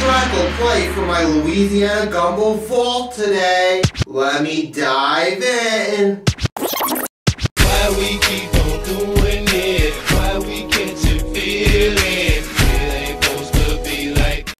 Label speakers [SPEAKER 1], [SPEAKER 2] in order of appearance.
[SPEAKER 1] track will play for my Louisiana Gumbo Vault today. Let me dive in.